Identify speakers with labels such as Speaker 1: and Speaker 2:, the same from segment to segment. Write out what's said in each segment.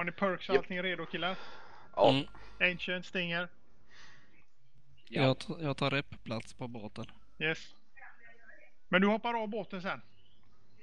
Speaker 1: Har ni perks och allting redo killar?
Speaker 2: Ja,
Speaker 3: Mm.
Speaker 1: Ancient, Stinger.
Speaker 4: Ja.
Speaker 3: Jag, t- jag tar repplats på båten.
Speaker 1: Yes. Men du hoppar av båten sen.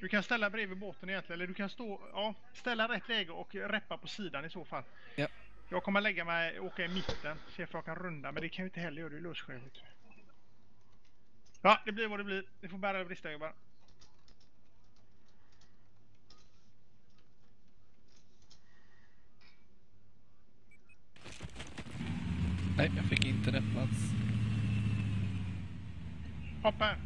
Speaker 1: Du kan ställa bredvid båten egentligen, eller du kan stå, ja, ställa rätt läge och reppa på sidan i så fall.
Speaker 3: Ja.
Speaker 1: Jag kommer lägga mig, åka i mitten, se om jag kan runda, men det kan ju inte heller göra, det är. Ja, det blir vad det blir. Ni får bära eller brista gubbar.
Speaker 3: Nej, jag fick inte repplats.
Speaker 1: Hoppa här.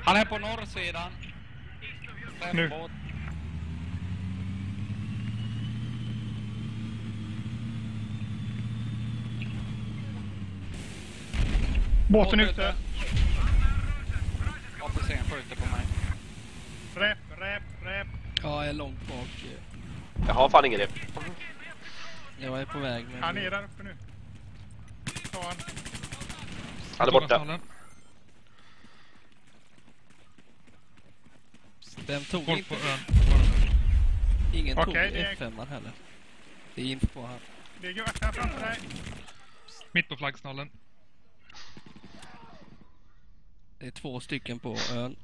Speaker 4: Han är på norrsidan.
Speaker 1: Nu.
Speaker 4: Rätt båt.
Speaker 1: Båten
Speaker 4: Båt
Speaker 1: ute.
Speaker 4: Officeren skjuter på mig.
Speaker 3: Jag är långt bak.
Speaker 2: jag har fan ingen rep.
Speaker 3: Jag är på väg men...
Speaker 1: Han är där uppe nu. Ta han.
Speaker 2: Han är borta.
Speaker 3: Den tog
Speaker 5: Folk
Speaker 3: inte...
Speaker 5: på ön.
Speaker 3: Ingen
Speaker 1: Okej,
Speaker 3: tog
Speaker 1: det är-
Speaker 3: F5 heller. Det är info här.
Speaker 1: Det är gökar framför dig.
Speaker 5: Mitt på flaggsnollen.
Speaker 3: Det är två stycken på ön.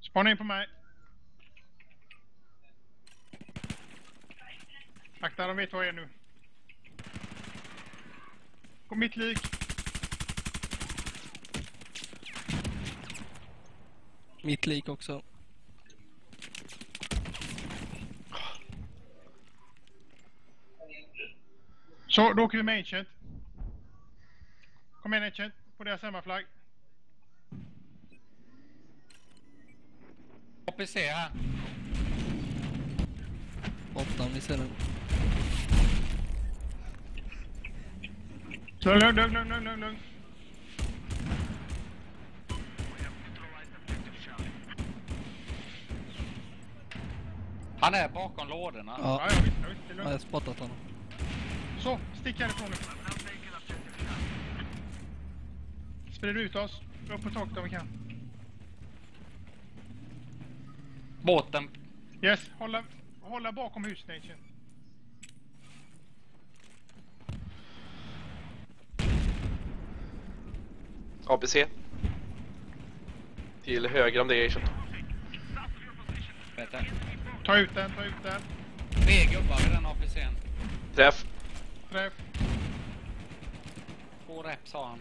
Speaker 1: Spana in på mig. Akta, de vet vad jag är nu. På mitt lik.
Speaker 3: Mitt lik också.
Speaker 1: Så, då åker vi med Ancient. Kom igen Ancient, på deras hemmaflagg.
Speaker 4: OPC här.
Speaker 3: Åttan vi ser den.
Speaker 1: Lugn, lugn, lugn, lugn, lugn, lugn.
Speaker 4: Han är bakom lådorna.
Speaker 1: Ja,
Speaker 3: Ja,
Speaker 1: jag visste, jag visste. Det är
Speaker 3: jag
Speaker 1: lugnt.
Speaker 3: har spottat honom.
Speaker 1: Så, stick härifrån nu. Sprid ut oss. Upp på taket om vi kan.
Speaker 4: Båten.
Speaker 1: Yes, hålla, hålla bakom huset Ancient.
Speaker 2: ABC. Till höger om det är Asian.
Speaker 4: Jag.
Speaker 1: Ta ut den, ta ut den.
Speaker 4: Tre gubbar vid den officeren.
Speaker 2: Träff.
Speaker 1: Träff.
Speaker 4: Två reps har han.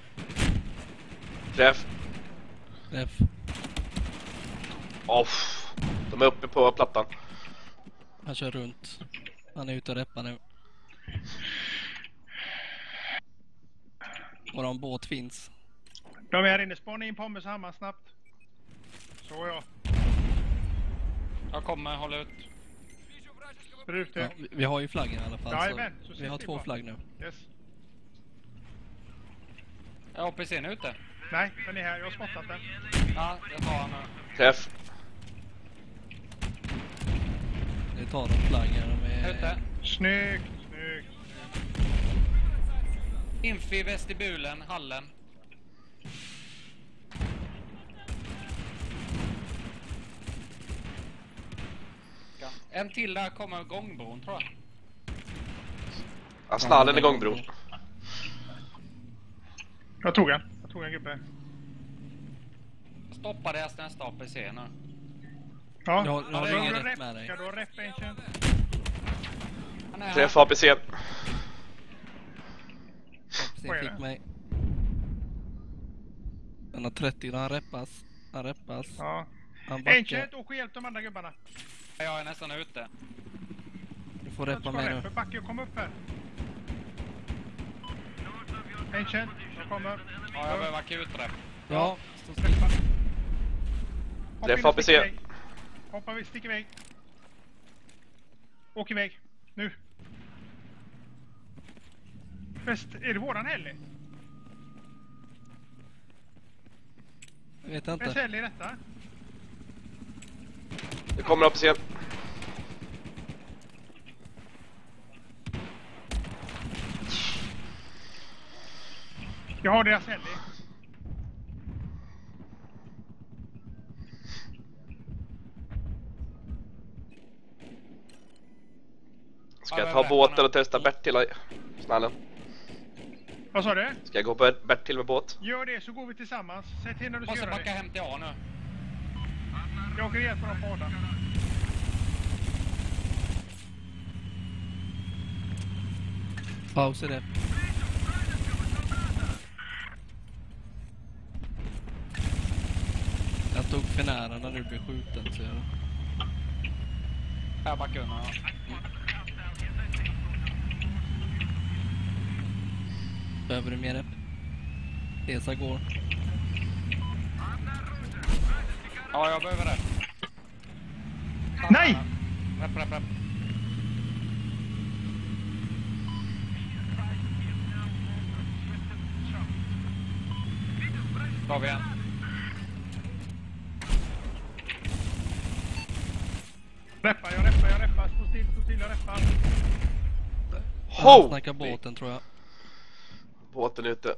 Speaker 2: Träff.
Speaker 3: F.
Speaker 2: Off. De är uppe på plattan.
Speaker 3: Han kör runt. Han är ute och reppar nu. Våran båt finns.
Speaker 1: De är här inne. Spana in Pommes och Hammar snabbt. Så ja.
Speaker 4: Jag kommer hålla ut.
Speaker 3: Ja, vi- har ju flaggen i alla fall.
Speaker 1: Jajamän, så
Speaker 3: så vi har
Speaker 1: vi
Speaker 3: två
Speaker 1: på.
Speaker 3: flagg nu.
Speaker 1: Yes.
Speaker 4: Är OPC'n ute?
Speaker 1: Nej, den är här. Jag har spottat den.
Speaker 4: Ja, jag tar han nu.
Speaker 2: Träff.
Speaker 3: Vi tar de flaggen. De är...
Speaker 4: Ute.
Speaker 1: Snyggt, snyggt.
Speaker 4: Inf i vestibulen, hallen. En till där kommer gångbron tror jag.
Speaker 2: Ja, snallen är gångbron.
Speaker 1: Jag tog en. Jag tog en gubbe.
Speaker 4: Stoppa deras nästa APC nu.
Speaker 1: Ja,
Speaker 3: Jag jag har ingen rätt
Speaker 1: rep?
Speaker 3: med dig.
Speaker 1: Ska du ha rep Ancient?
Speaker 2: Träff
Speaker 1: Vad är
Speaker 3: fick mig. Han har 30 han reppas. Han reppas.
Speaker 1: Ja.
Speaker 3: Han backar.
Speaker 1: Ancient, åk och hjälp de andra gubbarna.
Speaker 4: Jag är nästan ute.
Speaker 3: Du får reppa
Speaker 1: reppa.
Speaker 3: nu.
Speaker 1: Backe, kom upp här. Ancient, jag kommer.
Speaker 4: Ja, jag behöver akutrep.
Speaker 3: Ja, stå still.
Speaker 2: Träff APC.
Speaker 1: Hoppa, vi- stick iväg. Åk iväg. Nu. Först, är det våran heli?
Speaker 3: Jag vet inte.
Speaker 1: heli är detta?
Speaker 2: Det kommer upp på.
Speaker 1: Jag har deras heli.
Speaker 2: Ska jag ta båten och testa Bertil? Snällen.
Speaker 1: Vad sa du?
Speaker 2: Ska jag gå på Bertil med båt?
Speaker 1: Gör det så går vi tillsammans. Säg till när du ska göra det.
Speaker 4: Måste backa hem till A nu.
Speaker 1: Jag åker och hjälper dem på Adam.
Speaker 3: Paus i det. Jag tog för nära när du blev skjuten så jag...
Speaker 4: Jag backar undan.
Speaker 3: Behöver du mer rep? Esa går.
Speaker 4: Ja, jag behöver det.
Speaker 1: Nej!
Speaker 4: Räpp, räpp. Då har vi en.
Speaker 1: Reppa, jag reppar, jag reppar. Stå still, stå still, jag reppar.
Speaker 2: Ho!
Speaker 3: snackar båten tror jag.
Speaker 2: Båten ute.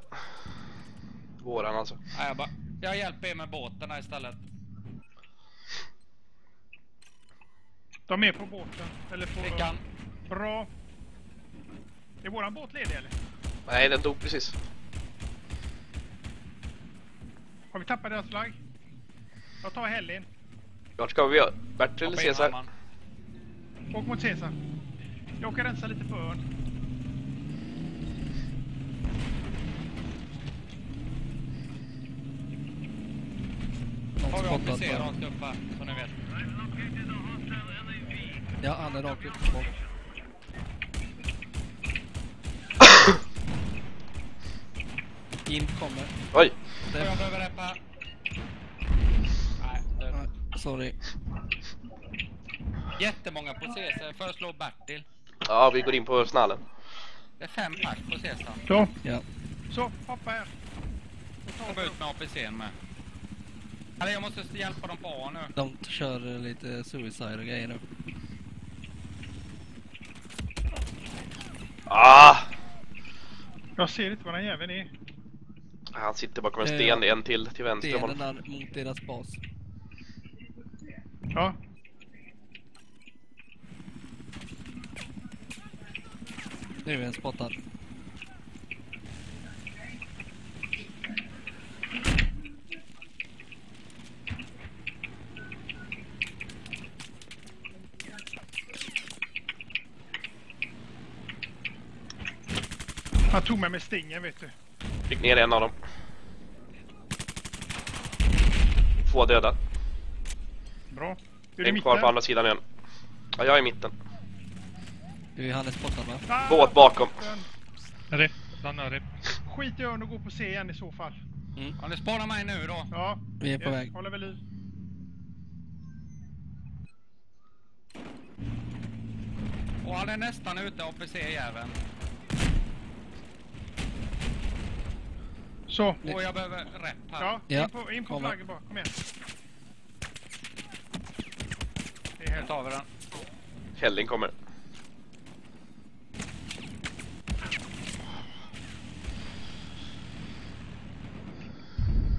Speaker 2: Våran alltså.
Speaker 4: Nej, jag, bara, jag hjälper er med båten här istället.
Speaker 1: De är på båten. Eller på...
Speaker 4: Vi kan.
Speaker 1: Bra. Är våran båt ledig eller?
Speaker 2: Nej, den dog precis.
Speaker 1: Har vi tappat deras flagg? Jag tar Hellin.
Speaker 2: Vart ska vi göra? Bertil eller Cesar?
Speaker 4: Arman.
Speaker 1: Åk mot Cesar. Jag åker rensa lite på ön.
Speaker 4: Har vi
Speaker 3: bara.
Speaker 4: rakt upp här.
Speaker 3: Ja, han är rakt upp bak. In kommer.
Speaker 2: Oj!
Speaker 4: Och jag behöver reppa. Nej, det
Speaker 3: Nej, Sorry.
Speaker 4: Jättemånga på CC. Föreslår Bertil.
Speaker 2: Ja, vi går in på Snallen.
Speaker 4: Det är fem pack på CC.
Speaker 1: Så,
Speaker 3: Ja.
Speaker 1: så, hoppa här. Och ta
Speaker 4: Kom ut med APC'n med. Eller jag måste hjälpa dem på A nu.
Speaker 3: De kör lite suicide och grejer nu.
Speaker 2: Ah!
Speaker 1: Jag ser inte vad den jäveln är.
Speaker 2: Han sitter bakom en
Speaker 3: Eh,
Speaker 2: sten, en till till vänster om
Speaker 3: Stenen
Speaker 2: honom.
Speaker 3: där mot deras bas.
Speaker 1: Ja.
Speaker 3: Nu är en spottad.
Speaker 1: Han tog mig med stingen vet du.
Speaker 2: Fick ner en av dem. Två döda.
Speaker 1: Bra. Är du i
Speaker 2: En kvar på andra sidan ön. Ja, jag är i mitten.
Speaker 3: Du, han är spottad va?
Speaker 1: Ah,
Speaker 2: Båt bakom.
Speaker 5: Rep. Danna rep.
Speaker 1: Skit i ön och gå på C igen i så fall.
Speaker 4: Ja, ni spanar mig nu då.
Speaker 1: Ja.
Speaker 3: Vi är på
Speaker 1: yes,
Speaker 3: väg.
Speaker 1: Håller väl i.
Speaker 4: Och han är nästan ute, APC-jäveln.
Speaker 1: Så.
Speaker 4: Och jag behöver rep här.
Speaker 1: Ja,
Speaker 3: Ja,
Speaker 1: in på, in på flaggen bara. Kom igen. Det är
Speaker 4: Nu
Speaker 1: helt...
Speaker 4: tar vi den.
Speaker 2: Helling kommer.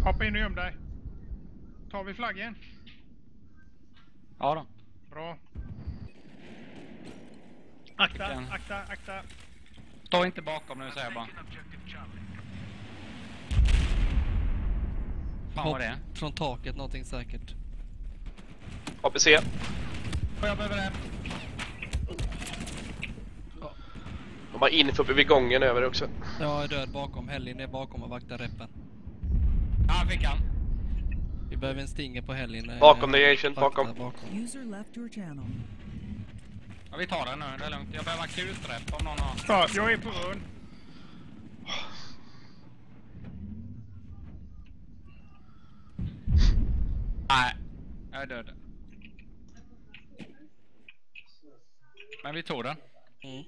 Speaker 1: Hoppa in och göm dig. Tar vi flaggen?
Speaker 4: Ja då.
Speaker 1: Bra. Akta, akta, akta.
Speaker 4: Stå inte bakom nu säger jag bara. Fan vad det är.
Speaker 3: Från taket någonting säkert.
Speaker 2: APC.
Speaker 4: Och jag behöver rep.
Speaker 2: De har uppe vid gången över också.
Speaker 3: Jag är död bakom. Hellin är bakom och vaktar reppen.
Speaker 4: Ja, fick han.
Speaker 3: Vi behöver en stinger på Hellin. eh,
Speaker 2: Bakom dig, Agent,
Speaker 3: vakta
Speaker 2: bakom.
Speaker 6: User left your channel.
Speaker 4: Ja, vi tar den nu, det är lugnt. Jag behöver akutrep om någon har...
Speaker 1: Ja, jag är på ön.
Speaker 4: Nej, jag är död. Men vi tog den.
Speaker 3: Mm.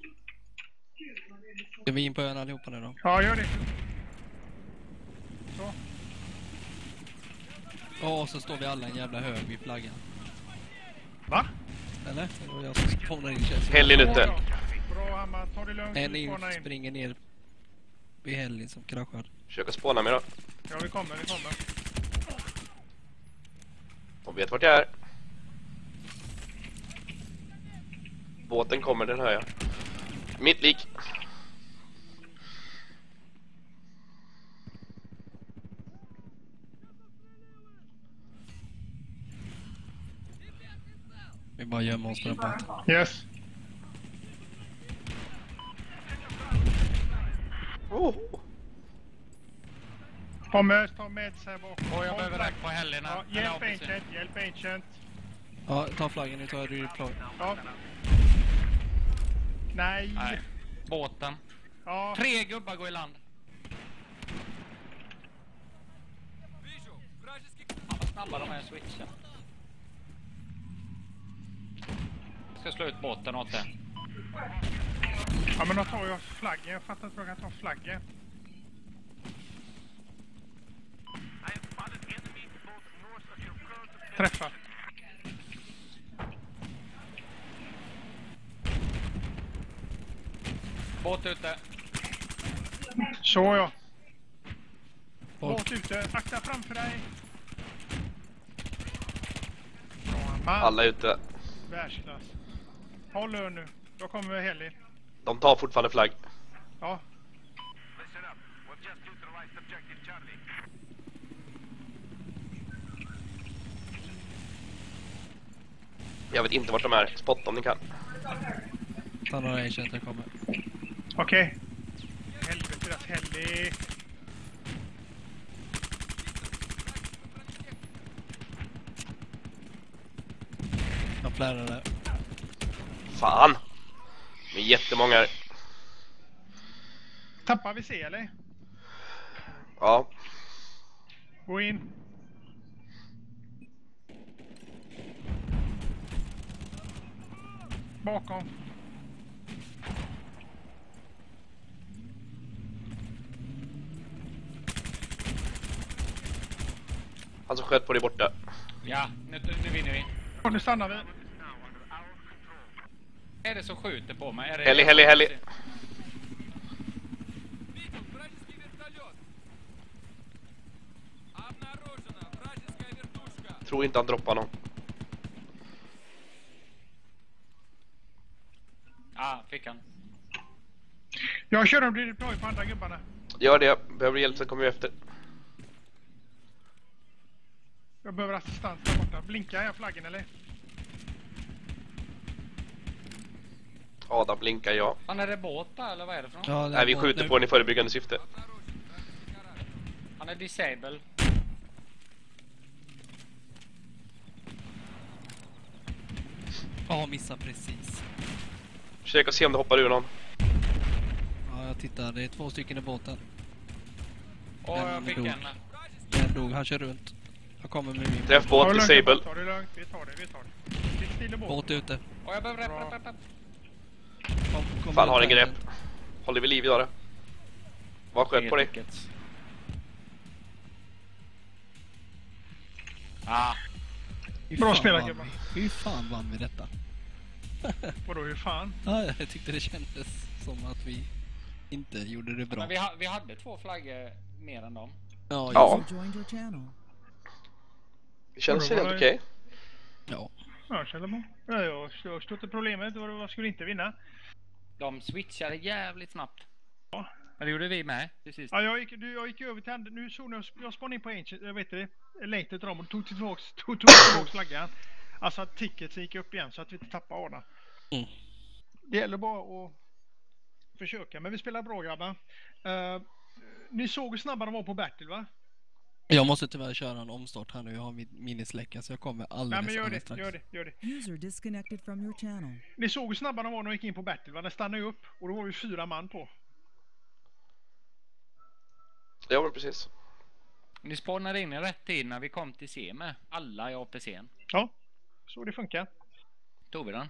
Speaker 3: Ska vi in på ön allihopa nu då?
Speaker 1: Ja, gör det. Så.
Speaker 3: Ja, och så står vi alla en jävla hög vid flaggan.
Speaker 1: Va?
Speaker 3: Eller? Det var jag som spånade in känns.
Speaker 2: Hellin ute.
Speaker 1: Bra, Hammar, ta det lugnt.
Speaker 3: En in, springer ner vid Hellin som kraschar.
Speaker 2: Försöka spåna mig då.
Speaker 1: Ja, vi kommer, vi kommer.
Speaker 2: Vet vart jag är. Båten kommer, den hör jag. Mitt lik.
Speaker 3: Vi bara gömmer oss på den båten.
Speaker 1: Yes.
Speaker 2: Oh.
Speaker 1: Ta med, ta med sig bak.
Speaker 4: Och jag behöver rätt på helgerna.
Speaker 1: Ja, hjälp. Ancient, hjälp Ancient.
Speaker 3: Ja, ta flaggen. Nu tar jag reply.
Speaker 1: Ja. Nej.
Speaker 4: Nej. Båten.
Speaker 1: Ja.
Speaker 4: Tre gubbar går i land. Fan vad snabba de är att switcha. Jag ska slå ut båten åt det.
Speaker 1: ja, men då tar jag flaggen. Jag fattar inte hur jag kan ta flaggen. Träffa.
Speaker 4: Båt ute.
Speaker 1: Så ja. Båt ute. Akta framför dig. Man.
Speaker 2: Alla är ute.
Speaker 1: Världsklass. Håll lugn nu. Då kommer Heli.
Speaker 2: De tar fortfarande flagg.
Speaker 1: Ja.
Speaker 2: Jag vet inte vart de är. Spotta om ni kan.
Speaker 3: ta några agent jag kommer.
Speaker 1: Okej. Helvete deras Heli.
Speaker 3: Jag flärar där.
Speaker 2: Fan! Det är jättemånga här.
Speaker 1: Tappar vi C eller?
Speaker 2: Ja.
Speaker 1: Gå in. Bakom.
Speaker 2: Han som sköt på dig borta.
Speaker 4: Ja, nu, nu vinner vi.
Speaker 1: Och nu stannar vi.
Speaker 4: Är det som skjuter på mig? Är det...
Speaker 2: Heli, heli, heli. Tror inte han droppar någon.
Speaker 4: Ja, fick han.
Speaker 1: Jag kör om det deploy på andra gubbarna.
Speaker 2: Gör det. Behöver hjälp så kommer vi efter.
Speaker 1: Jag behöver assistans där borta. Blinkar jag flaggen eller?
Speaker 2: Adam blinkar ja.
Speaker 4: Fan, är det båt där eller vad är det för något?
Speaker 3: Ja, det är
Speaker 2: Nej, vi skjuter
Speaker 3: nu.
Speaker 2: på den i förebyggande syfte.
Speaker 4: Han är disable.
Speaker 3: Ja, missar precis.
Speaker 2: Försök att se om det hoppar ur någon.
Speaker 3: Ja, jag tittar. Det är två stycken i båten.
Speaker 4: Och jag fick
Speaker 3: dog.
Speaker 4: en.
Speaker 3: En dog. Han kör runt. Jag kommer med min
Speaker 2: Träff båt, disable.
Speaker 1: Ta det lugnt. Vi tar det, vi tar det. Sitt still i båten.
Speaker 3: båt ute.
Speaker 4: Och jag behöver rätt, rätt, rätt.
Speaker 3: Kom, kom
Speaker 2: Fan,
Speaker 3: ut
Speaker 2: har en
Speaker 3: här.
Speaker 2: grepp. Håller vi liv idag det? Vad sköt på dig?
Speaker 4: Ah,
Speaker 3: Hur
Speaker 1: Bra
Speaker 3: fan
Speaker 1: spelat, gubbar.
Speaker 3: Hur fan vann vi detta?
Speaker 1: Vadå, hur fan?
Speaker 3: Ja, jag tyckte det kändes som att vi inte gjorde det bra.
Speaker 4: men vi, ha, vi hade två flaggor mer än dem.
Speaker 3: Ja,
Speaker 2: Ja.
Speaker 3: ja.
Speaker 6: joined your channel.
Speaker 2: Det känns helt okej.
Speaker 1: det-
Speaker 3: ja.
Speaker 1: Ja, jag känner på. Ja, jag jag förstår inte problemet. Vad skulle inte vinna?
Speaker 4: De switchade jävligt snabbt.
Speaker 1: Ja.
Speaker 4: Men det gjorde vi med. Precis.
Speaker 1: Ja, jag gick, du, jag gick över till andra. Nu såg ni, jag spann in på Ancient, jag vet det, längtat till dem och tog tillbaks, tog, tog tillbaks flaggan. Alltså att tickets gick upp igen så att vi inte tappar Arna.
Speaker 3: Mm.
Speaker 1: Det gäller bara att försöka, men vi spelar bra grabbar. Uh, ni såg hur snabba de var på battle va?
Speaker 3: Jag måste tyvärr köra en omstart här nu. Jag har min minisläcka så jag kommer
Speaker 1: Nej
Speaker 3: alldeles,
Speaker 1: men gör
Speaker 3: alldeles
Speaker 1: det,
Speaker 3: strax.
Speaker 1: gör det, gör det.
Speaker 6: User disconnected from your channel.
Speaker 1: Ni såg hur snabba de var när de gick in på battle va? Den stannade ju upp och då var vi fyra man på.
Speaker 2: Ja, men precis.
Speaker 4: Ni spånade in i rätt tid när vi kom till C med. Alla i APCn.
Speaker 1: Ja, så det funkar.
Speaker 4: Tog vi den?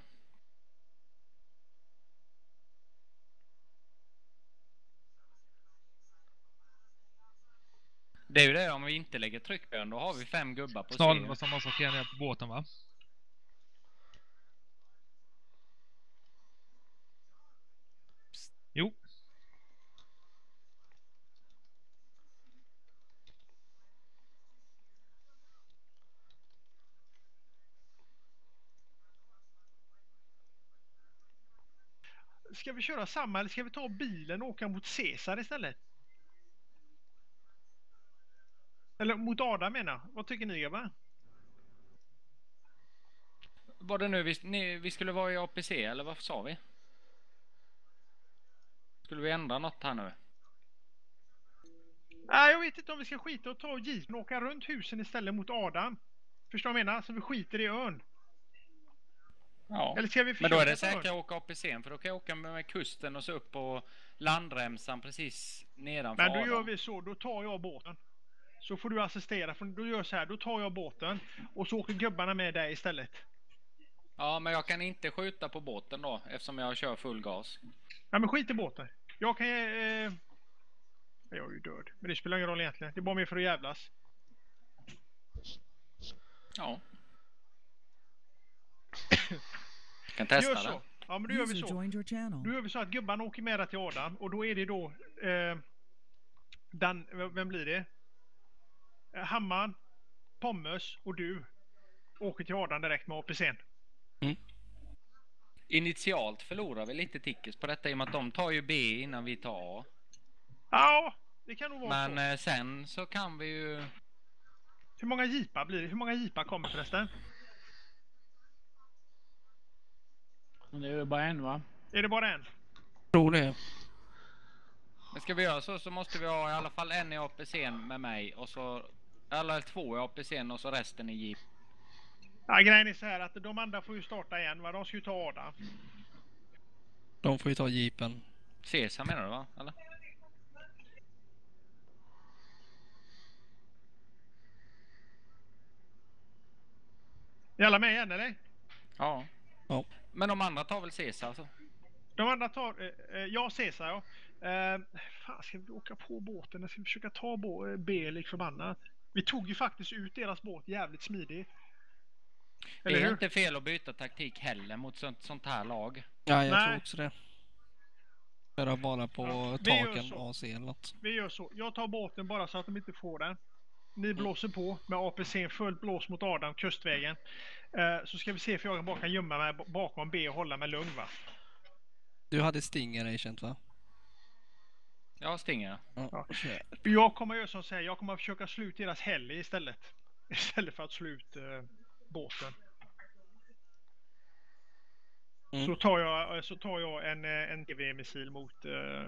Speaker 4: Det är ju det om vi inte lägger tryck på den, då har vi fem gubbar på
Speaker 5: Snarare
Speaker 4: C.
Speaker 5: var samma sak igen på båten va?
Speaker 1: Ska vi köra samma eller ska vi ta bilen och åka mot Caesar istället? Eller mot Adam menar. Vad tycker ni grabbar?
Speaker 4: Var det nu vi, ni, vi skulle vara i APC eller vad sa vi? Skulle vi ändra något här nu?
Speaker 1: Nej, jag vet inte om vi ska skita och ta jeepen och åka runt husen istället mot Adam. Förstår du vad jag menar? Så vi skiter i ön.
Speaker 4: Ja.
Speaker 1: Eller ska vi
Speaker 4: Men då är det säkert att åka APCn för då kan jag åka med kusten och så upp på landremsan precis nedanför
Speaker 1: Men då
Speaker 4: Adam.
Speaker 1: gör vi så, då tar jag båten. Så får du assistera, för då gör jag så här, då tar jag båten och så åker gubbarna med dig istället.
Speaker 4: Ja, men jag kan inte skjuta på båten då eftersom jag kör full gas.
Speaker 1: Ja men skit i båten. Jag kan... Eh, jag är ju död, men det spelar ingen roll egentligen. Det är bara mer för att jävlas.
Speaker 4: Ja. Kan testa
Speaker 1: Gör så. Ja men då gör vi så. Då gör vi så att gubbarna åker med till Adam och då är det då... Eh, Dan, vem blir det? Eh, Hamman, Pommes och du åker till Adam direkt med APCn.
Speaker 4: Initialt förlorar vi lite tickets på detta i och med att de tar ju B innan vi tar A.
Speaker 1: Ja, det kan nog vara
Speaker 4: Men
Speaker 1: så.
Speaker 4: eh, sen så kan vi ju...
Speaker 1: Hur många jeepar blir det? Hur många jeepar kommer förresten?
Speaker 7: Men Det är ju bara en va?
Speaker 1: Är det bara en?
Speaker 3: Tror det.
Speaker 4: Men ska vi göra så så måste vi ha i alla fall en i APCn med mig och så... Eller två i APCn och så resten i Jeep.
Speaker 1: Ja, grejen är så här att de andra får ju starta igen va? De ska ju ta Adam.
Speaker 3: De får ju ta jeepen.
Speaker 4: Cesar menar du va? Eller?
Speaker 1: Är alla med igen eller?
Speaker 4: Ja.
Speaker 3: Ja.
Speaker 4: Men de andra tar väl Cesar så?
Speaker 1: De andra tar... Eh, eh, jag Cesar ja. Eh, fan, ska vi åka på båten? Eller ska vi försöka ta bo, eh, B lik förbannat? Vi tog ju faktiskt ut deras båt jävligt smidigt.
Speaker 4: Det är
Speaker 1: hur?
Speaker 4: inte fel att byta taktik heller mot sånt, sånt här lag.
Speaker 3: Ja, jag
Speaker 1: Nej.
Speaker 3: tror också det. Köra bara på
Speaker 1: Ja,
Speaker 3: taken. AC eller något.
Speaker 1: Vi gör så. Jag tar båten bara så att de inte får den. Ni blåser på med APC fullt blås mot Adam, kustvägen. Eh, så ska vi se för jag bara kan gömma mig bakom B och hålla mig lugn va.
Speaker 3: Du hade Stinger Agent va?
Speaker 4: Ja, Stinger.
Speaker 3: Ja.
Speaker 1: Jag kommer göra som säger, jag kommer att försöka slå ut deras heli istället. Istället för att slå ut eh, båten.
Speaker 3: Mm.
Speaker 1: Så tar jag, så tar jag en, eh, en TV-missil mot eh,